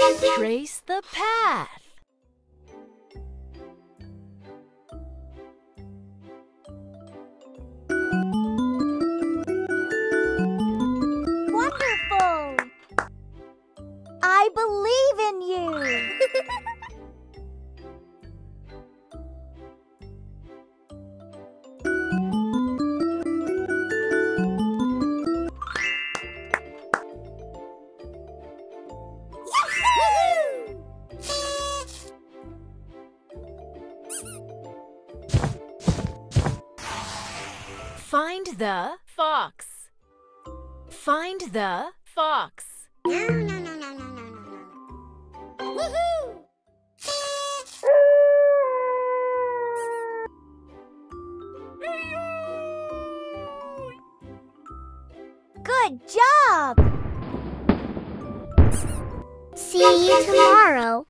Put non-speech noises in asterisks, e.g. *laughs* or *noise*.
Trace the path. Wonderful! I believe in you! *laughs* Find the fox. Find the fox. No, no, no, no, no, no, no. Woohoo! Good job! See you tomorrow.